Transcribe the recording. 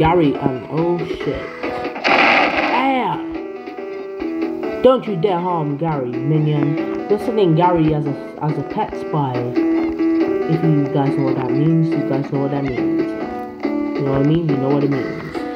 Gary and oh shit. Ah! Don't you dare harm Gary, minion. You're sending Gary as a as a pet spy. If you guys know what that means, you guys know what that means. You know what I mean? You know what it means.